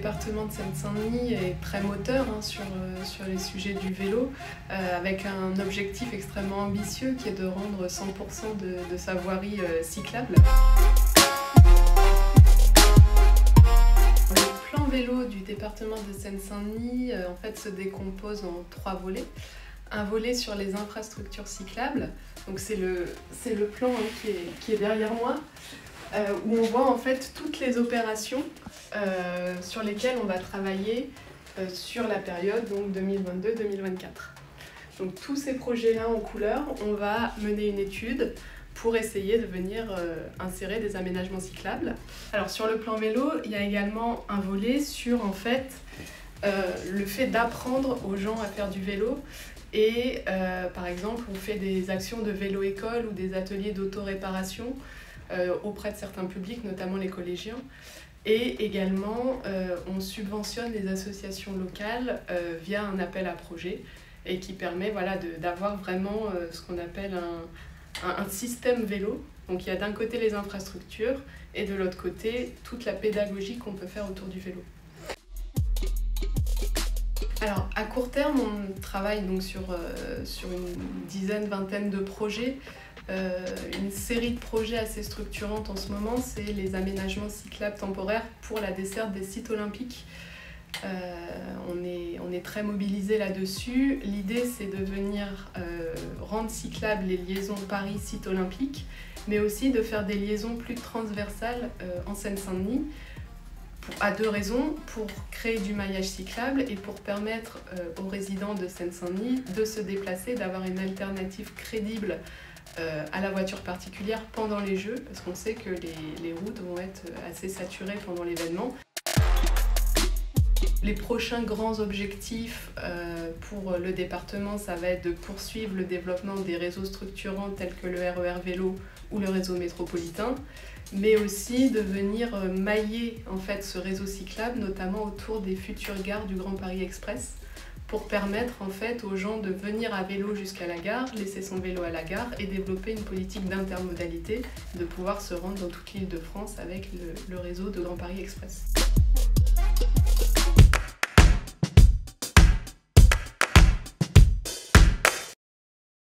département de Seine-Saint-Denis est très moteur hein, sur, euh, sur les sujets du vélo, euh, avec un objectif extrêmement ambitieux qui est de rendre 100% de, sa voirie euh, cyclable. Le plan vélo du département de Seine-Saint-Denis en fait, se décompose en trois volets. Un volet sur les infrastructures cyclables, donc c'est le, le plan hein, qui, est, qui est derrière moi. Où on voit en fait toutes les opérations sur lesquelles on va travailler euh, sur la période 2022-2024. Donc tous ces projets-là en couleur, on va mener une étude pour essayer de venir insérer des aménagements cyclables. Alors sur le plan vélo, il y a également un volet sur en fait le fait d'apprendre aux gens à faire du vélo et par exemple on fait des actions de vélo école ou des ateliers d'auto-réparation euh, auprès de certains publics, notamment les collégiens. Et également, euh, on subventionne les associations locales euh, via un appel à projet et qui permet voilà, d'avoir vraiment ce qu'on appelle un, un, un, système vélo. Donc il y a d'un côté les infrastructures et de l'autre côté toute la pédagogie qu'on peut faire autour du vélo. Alors à court terme, on travaille donc sur, sur une dizaine, vingtaine de projets euh, une série de projets assez structurantes en ce moment, c'est les aménagements cyclables temporaires pour la desserte des sites olympiques. Euh, on, est, très mobilisé là-dessus. L'idée, c'est de venir euh, rendre cyclables les liaisons Paris-site olympique, mais aussi de faire des liaisons plus transversales en Seine-Saint-Denis, à deux raisons, pour créer du maillage cyclable et pour permettre aux résidents de Seine-Saint-Denis de se déplacer, d'avoir une alternative crédible euh, à la voiture particulière pendant les Jeux, parce qu'on sait que les, routes vont être assez saturées pendant l'événement. Les prochains grands objectifs euh, pour le département, ça va être de poursuivre le développement des réseaux structurants tels que le RER e vélo ou le réseau métropolitain, mais aussi de venir euh, mailler en fait ce réseau cyclable, notamment autour des futures gares du Grand Paris Express pour permettre en fait aux gens de venir à vélo jusqu'à la gare, laisser son vélo à la gare et développer une politique d'intermodalité, de pouvoir se rendre dans toute l'île de France avec le, le réseau de Grand Paris Express.